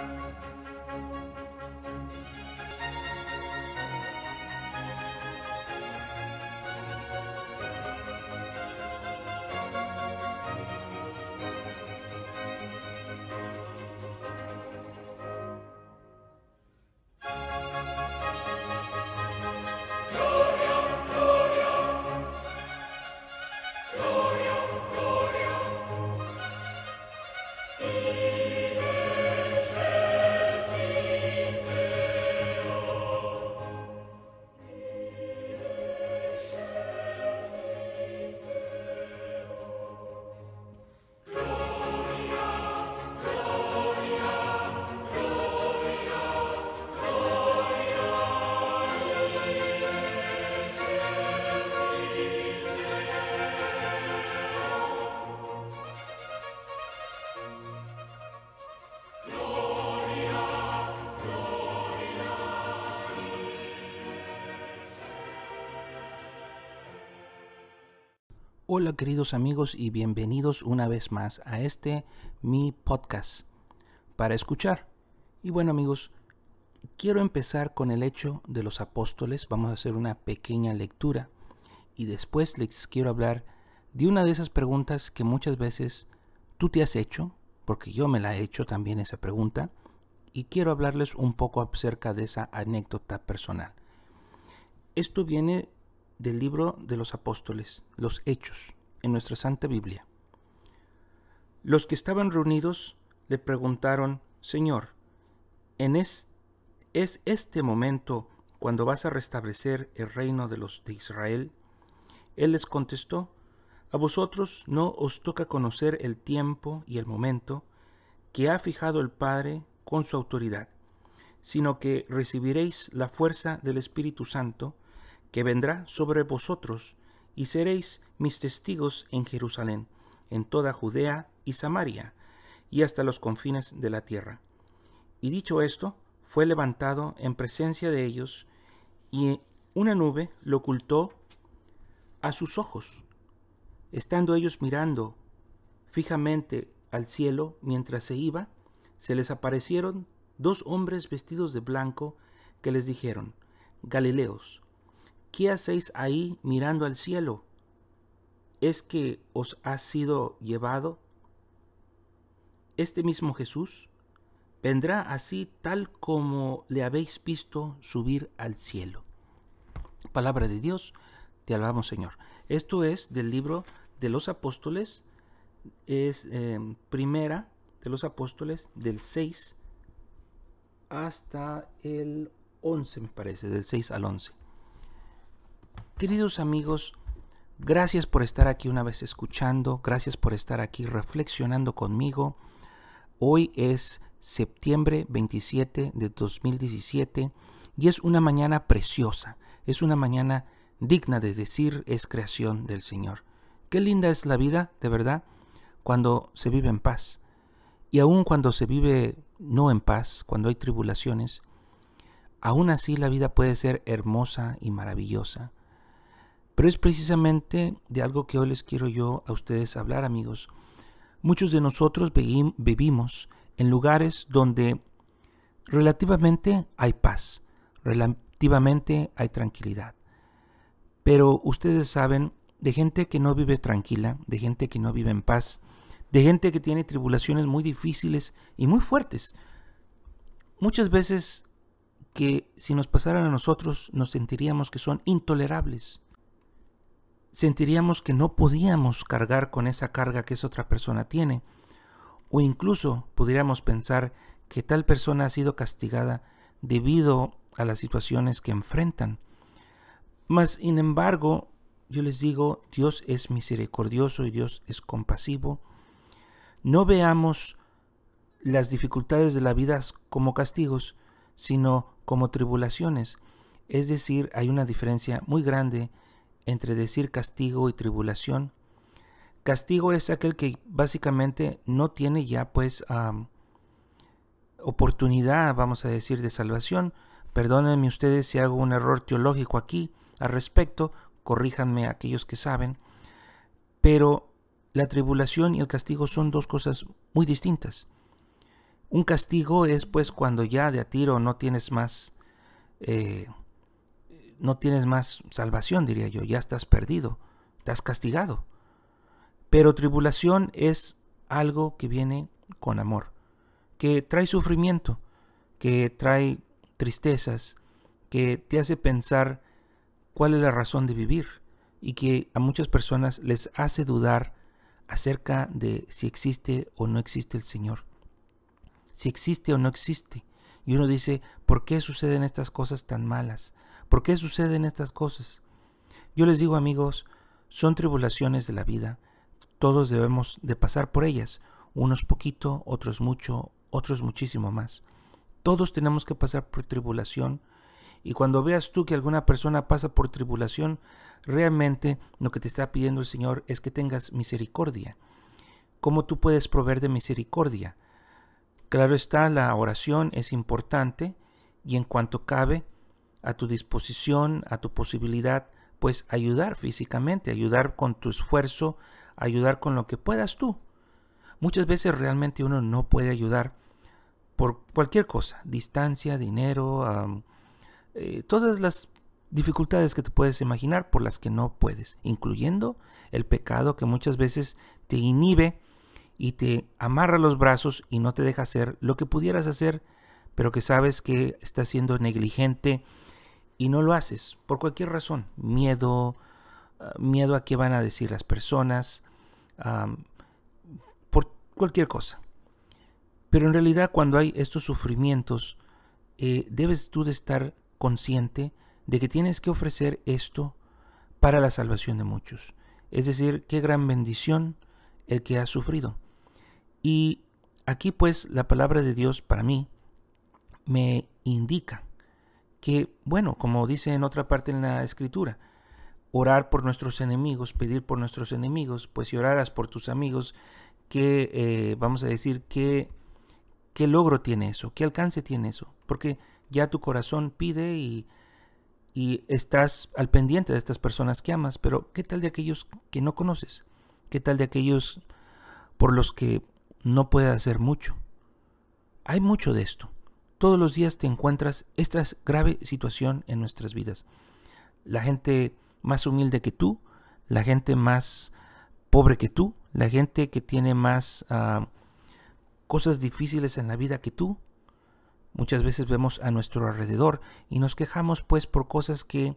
Música Hola queridos amigos y bienvenidos una vez más a este mi podcast para escuchar. Y bueno amigos, quiero empezar con el hecho de los apóstoles. Vamos a hacer una pequeña lectura y después les quiero hablar de una de esas preguntas que muchas veces tú te has hecho, porque yo me la he hecho también esa pregunta, y quiero hablarles un poco acerca de esa anécdota personal. Esto viene del libro de los apóstoles, los Hechos, en nuestra Santa Biblia. Los que estaban reunidos le preguntaron, Señor, ¿en es, ¿es este momento cuando vas a restablecer el reino de los de Israel? Él les contestó, A vosotros no os toca conocer el tiempo y el momento que ha fijado el Padre con su autoridad, sino que recibiréis la fuerza del Espíritu Santo, que vendrá sobre vosotros, y seréis mis testigos en Jerusalén, en toda Judea y Samaria, y hasta los confines de la tierra. Y dicho esto, fue levantado en presencia de ellos, y una nube lo ocultó a sus ojos. Estando ellos mirando fijamente al cielo mientras se iba, se les aparecieron dos hombres vestidos de blanco que les dijeron, Galileos, ¿qué hacéis ahí mirando al cielo? ¿Es que os ha sido llevado este mismo Jesús? Vendrá así tal como le habéis visto subir al cielo. Palabra de Dios, te alabamos Señor. Esto es del libro de los apóstoles, es em, primera de los apóstoles del 6 hasta el 11 me parece, del 6 al 11. Queridos amigos, gracias por estar aquí una vez escuchando, gracias por estar aquí reflexionando conmigo. Hoy es septiembre 27 de 2017 y es una mañana preciosa, es una mañana digna de decir es creación del Señor. Qué linda es la vida, de verdad, cuando se vive en paz. Y aun cuando se vive no en paz, cuando hay tribulaciones, aún así la vida puede ser hermosa y maravillosa. Pero es precisamente de algo que hoy les quiero yo a ustedes hablar, amigos. Muchos de nosotros vivimos en lugares donde relativamente hay paz, relativamente hay tranquilidad. Pero ustedes saben de gente que no vive tranquila, de gente que no vive en paz, de gente que tiene tribulaciones muy difíciles y muy fuertes. Muchas veces que si nos pasaran a nosotros nos sentiríamos que son intolerables sentiríamos que no podíamos cargar con esa carga que esa otra persona tiene, o incluso pudiéramos pensar que tal persona ha sido castigada debido a las situaciones que enfrentan. Mas, sin embargo, yo les digo, Dios es misericordioso y Dios es compasivo. No veamos las dificultades de la vida como castigos, sino como tribulaciones. Es decir, hay una diferencia muy grande entre decir castigo y tribulación. Castigo es aquel que básicamente no tiene ya pues oportunidad, vamos a decir, de salvación. Perdónenme ustedes si hago un error teológico aquí al respecto, corríjanme aquellos que saben, pero la tribulación y el castigo son dos cosas muy distintas. Un castigo es pues cuando ya de a tiro no tienes más, eh, no tienes más salvación, diría yo, ya estás perdido, estás castigado. Pero tribulación es algo que viene con amor, que trae sufrimiento, que trae tristezas, que te hace pensar cuál es la razón de vivir y que a muchas personas les hace dudar acerca de si existe o no existe el Señor si existe o no existe. Y uno dice, ¿por qué suceden estas cosas tan malas? ¿Por qué suceden estas cosas? Yo les digo amigos, son tribulaciones de la vida. Todos debemos de pasar por ellas. Unos poquito, otros mucho, otros muchísimo más. Todos tenemos que pasar por tribulación. Y cuando veas tú que alguna persona pasa por tribulación, realmente lo que te está pidiendo el Señor es que tengas misericordia. ¿Cómo tú puedes proveer de misericordia? Claro está, la oración es importante y en cuanto cabe a tu disposición, a tu posibilidad, pues ayudar físicamente, ayudar con tu esfuerzo, ayudar con lo que puedas tú. Muchas veces realmente uno no puede ayudar por cualquier cosa, distancia, dinero, eh, todas las dificultades que te puedes imaginar por las que no puedes, incluyendo el pecado que muchas veces te inhibe y te amarra los brazos y no te deja hacer lo que pudieras hacer, pero que sabes que estás siendo negligente y no lo haces por cualquier razón, miedo, ah, miedo a qué van a decir las personas, por cualquier cosa. Pero en realidad cuando hay estos sufrimientos, eh, debes tú de estar consciente de que tienes que ofrecer esto para la salvación de muchos. Es decir, qué gran bendición el que ha sufrido. Y aquí pues la palabra de Dios para mí me indica que, bueno, como dice en otra parte en la escritura, orar por nuestros enemigos, pedir por nuestros enemigos, pues si oraras por tus amigos, ¿qué, eh, vamos a decir, qué, qué logro tiene eso? ¿Qué alcance tiene eso? Porque ya tu corazón pide y, y estás al pendiente de estas personas que amas, pero ¿qué tal de aquellos que no conoces? ¿Qué tal de aquellos por los que no puede hacer mucho. Hay mucho de esto. Todos los días te encuentras esta grave situación en nuestras vidas. La gente más humilde que tú, la gente más pobre que tú, la gente que tiene más ah, cosas difíciles en la vida que tú. Muchas veces vemos a nuestro alrededor y nos quejamos pues por cosas que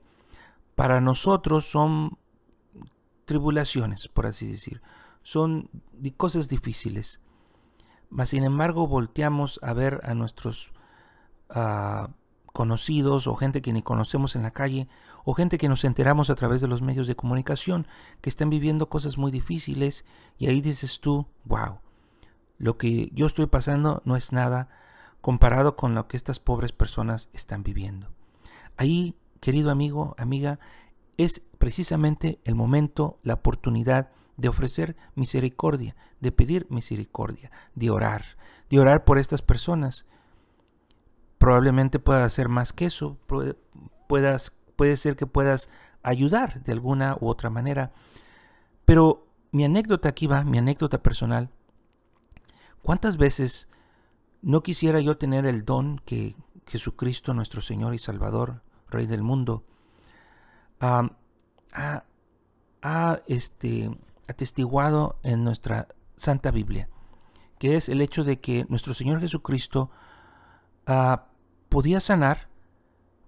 para nosotros son tribulaciones, por así decir. Son cosas difíciles. Mas sin embargo volteamos a ver a nuestros ah, conocidos o gente que ni conocemos en la calle o gente que nos enteramos a través de los medios de comunicación que están viviendo cosas muy difíciles y ahí dices tú, wow, lo que yo estoy pasando no es nada comparado con lo que estas pobres personas están viviendo. Ahí, querido amigo, amiga, es precisamente el momento, la oportunidad de ofrecer misericordia, de pedir misericordia, de orar, de orar por estas personas. Probablemente puedas hacer más que eso, puedas, puede ser que puedas ayudar de alguna u otra manera. Pero mi anécdota aquí va, mi anécdota personal. ¿Cuántas veces no quisiera yo tener el don que Jesucristo, nuestro Señor y Salvador, Rey del mundo, ha, ha este, atestiguado en nuestra Santa Biblia, que es el hecho de que nuestro Señor Jesucristo ah, podía sanar,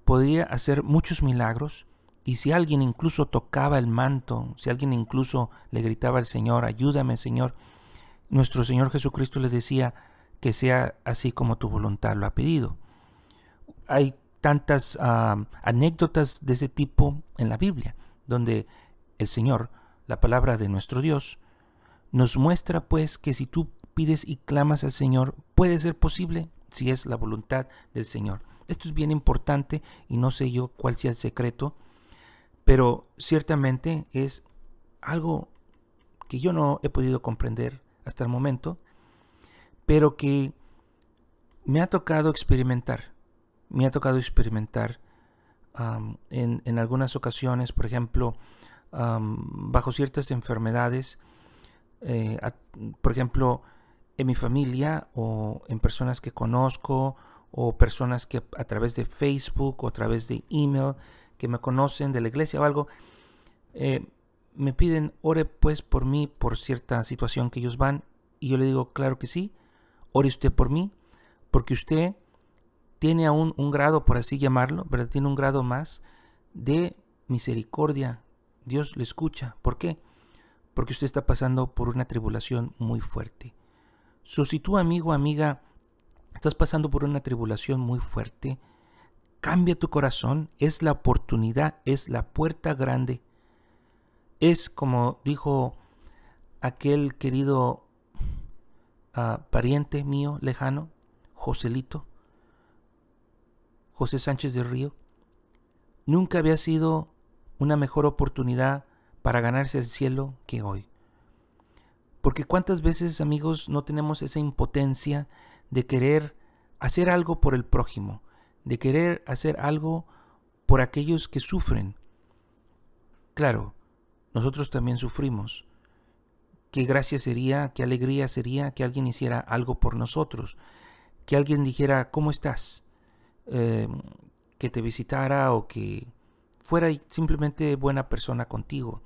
podía hacer muchos milagros, y si alguien incluso tocaba el manto, si alguien incluso le gritaba al Señor, ayúdame Señor, nuestro Señor Jesucristo le decía que sea así como tu voluntad lo ha pedido. Hay tantas ah, anécdotas de ese tipo en la Biblia, donde el Señor la palabra de nuestro Dios, nos muestra pues que si tú pides y clamas al Señor, puede ser posible si es la voluntad del Señor. Esto es bien importante y no sé yo cuál sea el secreto, pero ciertamente es algo que yo no he podido comprender hasta el momento, pero que me ha tocado experimentar. Me ha tocado experimentar en, en, algunas ocasiones, por ejemplo, bajo ciertas enfermedades. Eh, por ejemplo, en mi familia o en personas que conozco o personas que a través de Facebook o a través de email que me conocen de la iglesia o algo, eh, me piden, ore pues por mí, por cierta situación que ellos van, y yo le digo, claro que sí, ore usted por mí, porque usted tiene aún un grado, por así llamarlo, ¿verdad? Tiene un grado más de misericordia. Dios le escucha. ¿Por qué? Porque usted está pasando por una tribulación muy fuerte. So, si tu amigo, amiga, estás pasando por una tribulación muy fuerte, cambia tu corazón, es la oportunidad, es la puerta grande. Es como dijo aquel querido ah, pariente mío lejano, Joselito, José Sánchez de Río, nunca había sido una mejor oportunidad para ganarse el cielo que hoy. Porque cuántas veces, amigos, no tenemos esa impotencia de querer hacer algo por el prójimo, de querer hacer algo por aquellos que sufren. Claro, nosotros también sufrimos. Qué gracia sería, qué alegría sería que alguien hiciera algo por nosotros, que alguien dijera, ¿cómo estás? Eh, que te visitara o que fuera simplemente buena persona contigo.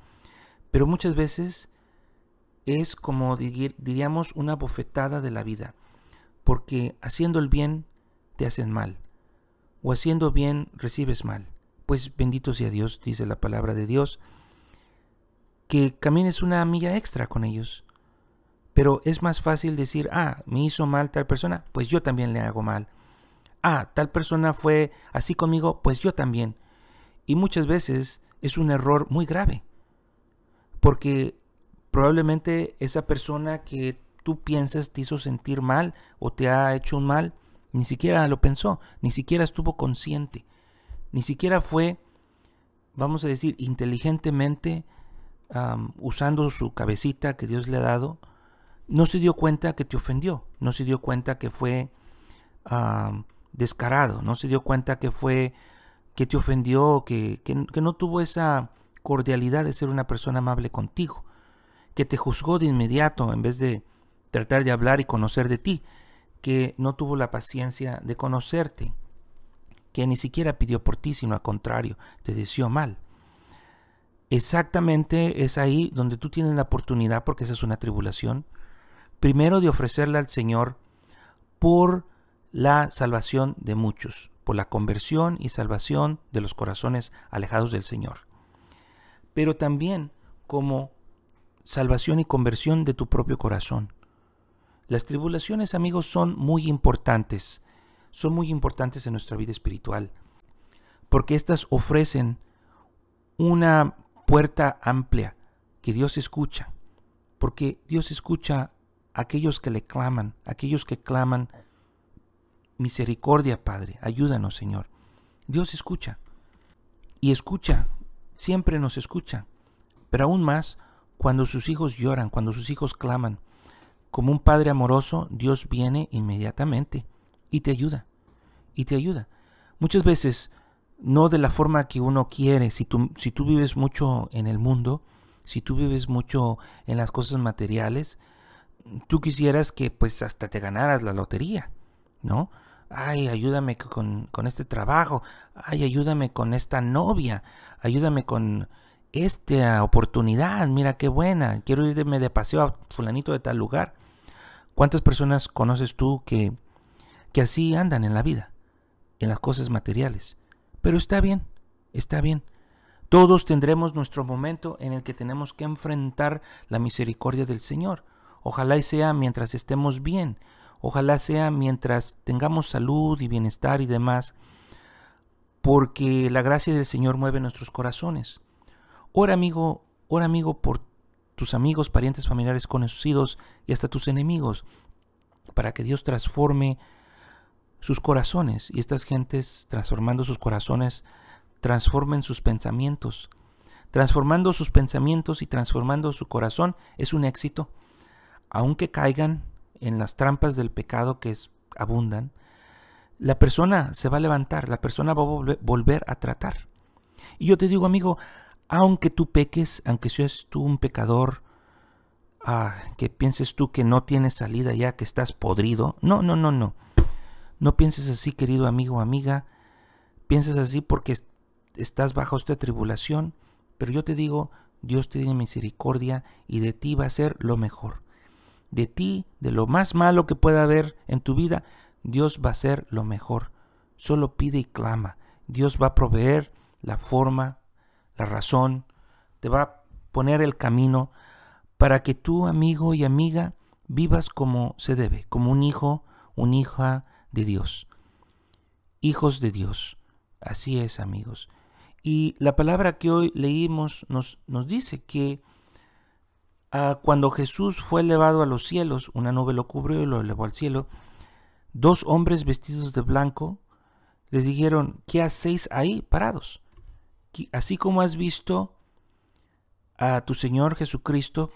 Pero muchas veces es como diríamos una bofetada de la vida, porque haciendo el bien te hacen mal, o haciendo bien recibes mal. Pues bendito sea Dios, dice la palabra de Dios, que camines una milla extra con ellos. Pero es más fácil decir, ah, me hizo mal tal persona, pues yo también le hago mal. Ah, tal persona fue así conmigo, pues yo también. Y muchas veces es un error muy grave. Porque probablemente esa persona que tú piensas te hizo sentir mal o te ha hecho un mal, ni siquiera lo pensó, ni siquiera estuvo consciente, ni siquiera fue, vamos a decir, inteligentemente usando su cabecita que Dios le ha dado, no se dio cuenta que te ofendió, no se dio cuenta que fue descarado, no se dio cuenta que fue que te ofendió, que, que, no tuvo esa cordialidad de ser una persona amable contigo, que te juzgó de inmediato en vez de tratar de hablar y conocer de ti, que no tuvo la paciencia de conocerte, que ni siquiera pidió por ti, sino al contrario, te deseó mal. Exactamente es ahí donde tú tienes la oportunidad, porque esa es una tribulación, primero de ofrecerle al Señor por la salvación de muchos, por la conversión y salvación de los corazones alejados del Señor, pero también como salvación y conversión de tu propio corazón. Las tribulaciones, amigos, son muy importantes, son muy importantes en nuestra vida espiritual, porque éstas ofrecen una puerta amplia que Dios escucha, porque Dios escucha a aquellos que le claman, aquellos que claman, misericordia, Padre, ayúdanos, Señor. Dios escucha, y escucha, siempre nos escucha, pero aún más cuando sus hijos lloran, cuando sus hijos claman. Como un Padre amoroso, Dios viene inmediatamente y te ayuda, y te ayuda. Muchas veces no de la forma que uno quiere. Si tú, si tú vives mucho en el mundo, si tú vives mucho en las cosas materiales, tú quisieras que pues hasta te ganaras la lotería, ¿no? Ay, ayúdame con, con este trabajo, ay, ayúdame con esta novia, ayúdame con esta oportunidad, mira qué buena, quiero irme de paseo a fulanito de tal lugar. ¿Cuántas personas conoces tú que, que así andan en la vida, en las cosas materiales? Pero está bien, está bien. Todos tendremos nuestro momento en el que tenemos que enfrentar la misericordia del Señor. Ojalá y sea mientras estemos bien, ojalá sea mientras tengamos salud y bienestar y demás, porque la gracia del Señor mueve nuestros corazones. Ora amigo, ora amigo por tus amigos, parientes, familiares, conocidos y hasta tus enemigos, para que Dios transforme sus corazones y estas gentes transformando sus corazones transformen sus pensamientos. Transformando sus pensamientos y transformando su corazón es un éxito. Aunque caigan en las trampas del pecado que es, abundan, la persona se va a levantar, la persona va a volver a tratar. Y yo te digo, amigo, aunque tú peques, aunque seas tú un pecador, ah, que pienses tú que no tienes salida ya, que estás podrido. No, no, no, no. No pienses así, querido amigo o amiga. Pienses así porque estás bajo esta tribulación. Pero yo te digo, Dios tiene misericordia y de ti va a ser lo mejor. De ti, de lo más malo que pueda haber en tu vida, Dios va a ser lo mejor. Solo pide y clama. Dios va a proveer la forma, la razón, te va a poner el camino para que tú, amigo y amiga, vivas como se debe, como un hijo, una hija de Dios. Hijos de Dios. Así es, amigos. Y la palabra que hoy leímos nos, nos dice que ah, cuando Jesús fue elevado a los cielos, una nube lo cubrió y lo elevó al cielo, dos hombres vestidos de blanco les dijeron, ¿qué hacéis ahí parados? Así como has visto a tu Señor Jesucristo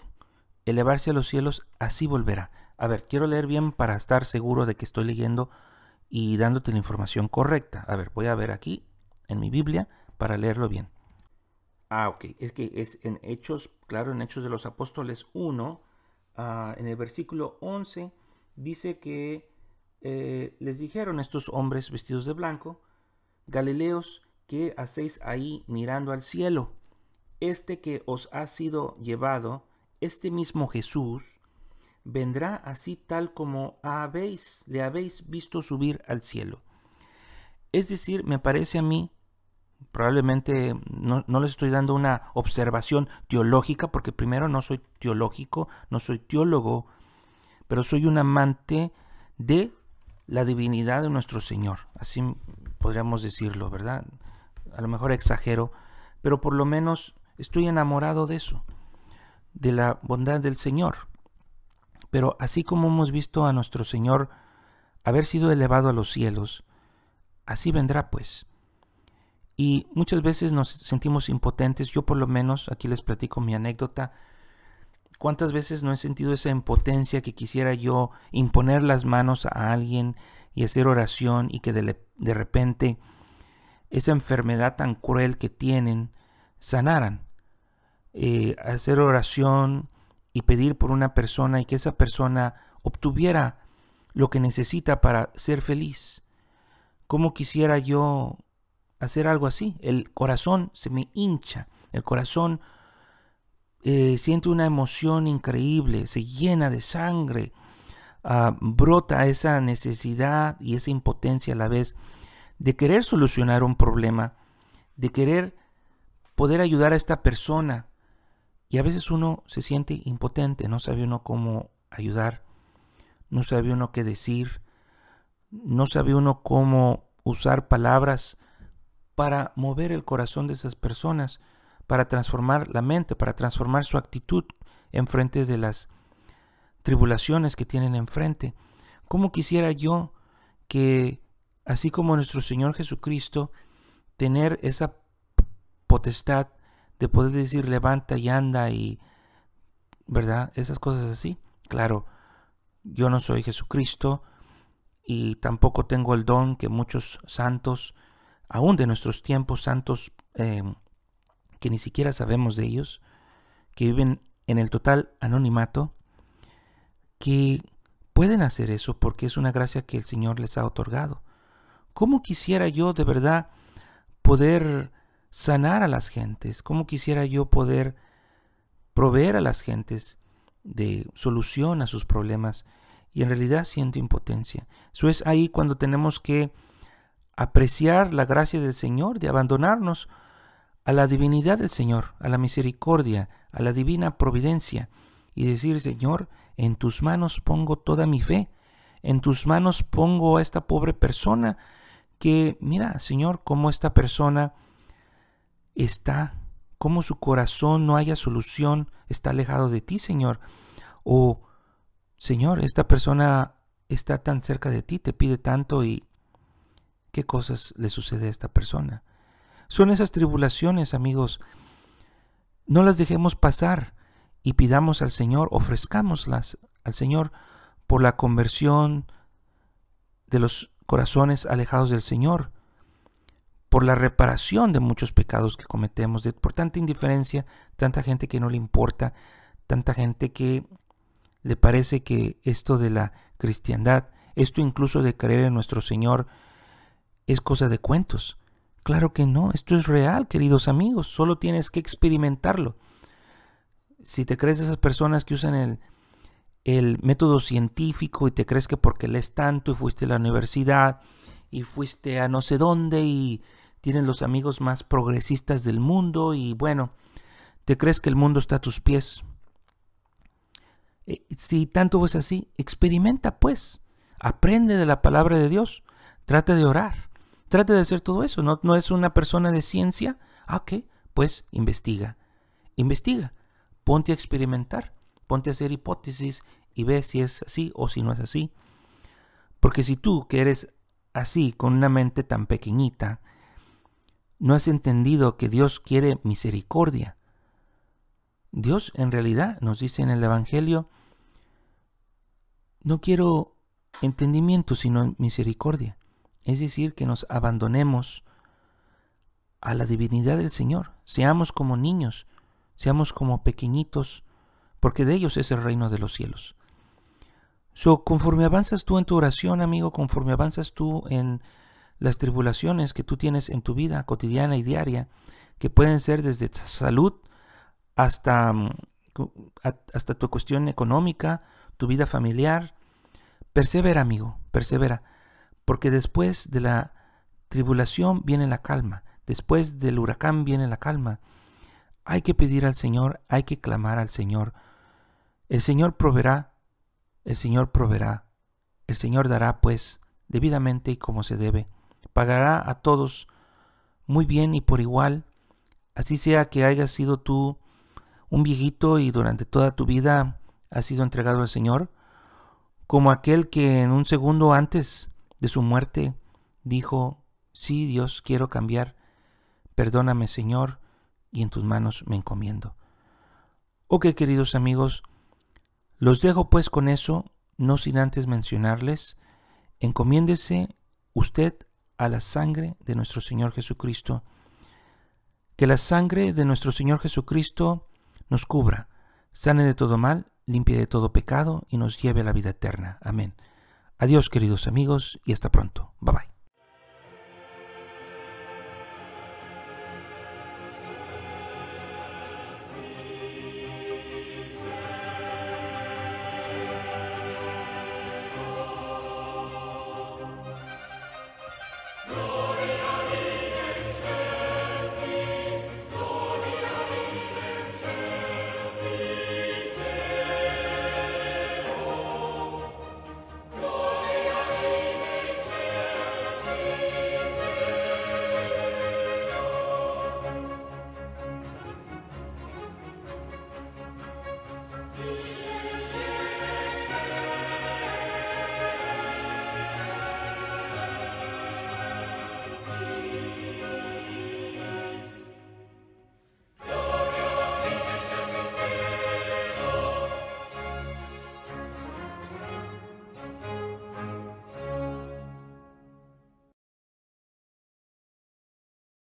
elevarse a los cielos, así volverá. A ver, quiero leer bien para estar seguro de que estoy leyendo y dándote la información correcta. A ver, voy a ver aquí en mi Biblia para leerlo bien. Ah, ok. Es que es en Hechos, claro, en Hechos de los Apóstoles 1, ah, en el versículo 11, dice que eh, les dijeron estos hombres vestidos de blanco, Galileos, ¿qué hacéis ahí mirando al cielo? Este que os ha sido llevado, este mismo Jesús, vendrá así tal como habéis, le habéis visto subir al cielo. Es decir, me parece a mí probablemente no, les estoy dando una observación teológica, porque primero no soy teológico, no soy teólogo, pero soy un amante de la divinidad de nuestro Señor. Así podríamos decirlo, ¿verdad? A lo mejor exagero, pero por lo menos estoy enamorado de eso, de la bondad del Señor. Pero así como hemos visto a nuestro Señor haber sido elevado a los cielos, así vendrá pues. Y muchas veces nos sentimos impotentes. Yo por lo menos, aquí les platico mi anécdota. ¿Cuántas veces no he sentido esa impotencia que quisiera yo imponer las manos a alguien y hacer oración y que de, de repente esa enfermedad tan cruel que tienen sanaran? Eh, hacer oración y pedir por una persona y que esa persona obtuviera lo que necesita para ser feliz. ¿Cómo quisiera yo hacer algo así. El corazón se me hincha, el corazón eh, siente una emoción increíble, se llena de sangre, ah, brota esa necesidad y esa impotencia a la vez de querer solucionar un problema, de querer poder ayudar a esta persona. Y a veces uno se siente impotente, no sabe uno cómo ayudar, no sabe uno qué decir, no sabe uno cómo usar palabras para mover el corazón de esas personas, para transformar la mente, para transformar su actitud en frente de las tribulaciones que tienen enfrente. ¿Cómo quisiera yo que, así como nuestro Señor Jesucristo, tener esa potestad de poder decir levanta y anda y, ¿verdad? Esas cosas así. Claro, yo no soy Jesucristo y tampoco tengo el don que muchos santos aún de nuestros tiempos santos em, que ni siquiera sabemos de ellos, que viven en el total anonimato, que pueden hacer eso porque es una gracia que el Señor les ha otorgado. ¿Cómo quisiera yo de verdad poder sanar a las gentes? ¿Cómo quisiera yo poder proveer a las gentes de solución a sus problemas? Y en realidad siento impotencia. Eso es ahí cuando tenemos que apreciar la gracia del Señor, de abandonarnos a la divinidad del Señor, a la misericordia, a la divina providencia, y decir, Señor, en tus manos pongo toda mi fe, en tus manos pongo a esta pobre persona que, mira, Señor, cómo esta persona está, cómo su corazón no haya solución, está alejado de ti, Señor. O, Señor, esta persona está tan cerca de ti, te pide tanto y qué cosas le sucede a esta persona. Son esas tribulaciones, amigos. No las dejemos pasar y pidamos al Señor, ofrezcámoslas al Señor por la conversión de los corazones alejados del Señor, por la reparación de muchos pecados que cometemos, por tanta indiferencia, tanta gente que no le importa, tanta gente que le parece que esto de la cristiandad, esto incluso de creer en nuestro Señor, es cosa de cuentos. Claro que no, esto es real, queridos amigos, solo tienes que experimentarlo. Si te crees esas personas que usan el, el método científico y te crees que porque lees tanto y fuiste a la universidad y fuiste a no sé dónde y tienes los amigos más progresistas del mundo y bueno, te crees que el mundo está a tus pies. Eh, si tanto es así, experimenta pues, aprende de la palabra de Dios, trata de orar, trata de hacer todo eso. No, no es una persona de ciencia, ah, ok, pues investiga, investiga, ponte a experimentar, ponte a hacer hipótesis y ve si es así o si no es así. Porque si tú que eres así, con una mente tan pequeñita, no has entendido que Dios quiere misericordia. Dios en realidad nos dice en el Evangelio, no quiero entendimiento, sino misericordia. Es decir, que nos abandonemos a la divinidad del Señor. Seamos como niños, seamos como pequeñitos, porque de ellos es el reino de los cielos. So, conforme avanzas tú en tu oración, amigo, conforme avanzas tú en las tribulaciones que tú tienes en tu vida cotidiana y diaria, que pueden ser desde salud hasta, mm, hasta tu cuestión económica, tu vida familiar, persevera, amigo, persevera, porque después de la tribulación viene la calma, después del huracán viene la calma. Hay que pedir al Señor, hay que clamar al Señor. El Señor proveerá el Señor proveerá, el Señor dará, pues, debidamente y como se debe, pagará a todos muy bien y por igual, así sea que hayas sido tú un viejito y durante toda tu vida has sido entregado al Señor, como aquel que en un segundo antes de su muerte dijo, sí Dios, quiero cambiar, perdóname Señor, y en tus manos me encomiendo. Ok, queridos amigos, los dejo pues con eso, no sin antes mencionarles, encomiéndese usted a la sangre de nuestro Señor Jesucristo, que la sangre de nuestro Señor Jesucristo nos cubra, sane de todo mal, limpie de todo pecado y nos lleve a la vida eterna. Amén. Adiós queridos amigos y hasta pronto. Bye bye.